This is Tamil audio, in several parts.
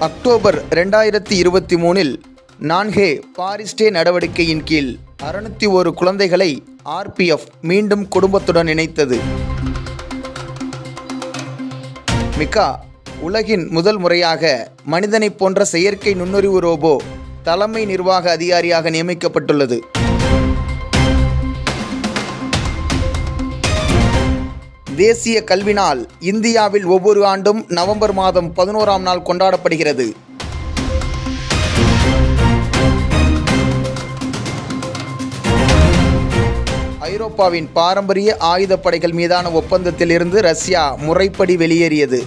அக்டோபர் ரெண்டாயிரத்தி இருபத்தி மூணில் நான்கே பாரிஸ்டே நடவடிக்கையின் கீழ் அறுநூத்தி ஒரு குழந்தைகளை ஆர்பிஎஃப் மீண்டும் குடும்பத்துடன் இணைத்தது. மிகா உலகின் முதல் முறையாக மனிதனைப் போன்ற செயற்கை நுண்ணறிவு ரோபோ தலைமை நிர்வாக அதிகாரியாக நியமிக்கப்பட்டுள்ளது. தேசிய கல்வி நாள் இந்தியாவில் ஒவ்வொரு ஆண்டும் நவம்பர் மாதம் பதினோராம் நாள் கொண்டாடப்படுகிறது. ஐரோப்பாவின் பாரம்பரிய ஆயுதப்படைகள் மீதான ஒப்பந்தத்தில் இருந்து ரஷ்யா முறைப்படி வெளியேறியது.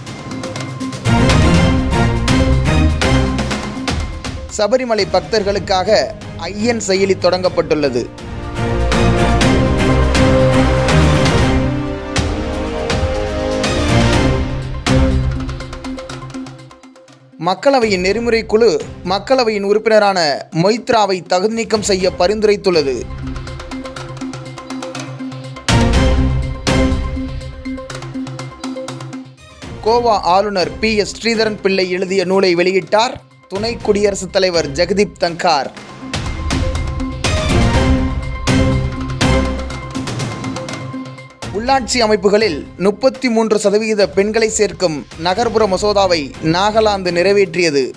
சபரிமலை பக்தர்களுக்காக ஐயன் செயலி தொடங்கப்பட்டுள்ளது. மக்களவையின் நெறிமுறை குழு மக்களவையின் உறுப்பினரான மொய்த்ராவை தகுதி நீக்கம் செய்ய பரிந்துரைத்துள்ளது. கோவா ஆளுநர் பி எஸ் ஸ்ரீதரன் பிள்ளை எழுதிய நூலை வெளியிட்டார் துணை குடியரசுத் தலைவர் ஜெகதீப் தங்கார் உள்ளாட்சி அமைப்புகளில் முப்பத்தி மூன்று சதவிகித பெண்களை சேர்க்கும் நகர்ப்புற மசோதாவை நாகாலாந்து நிறைவேற்றியது.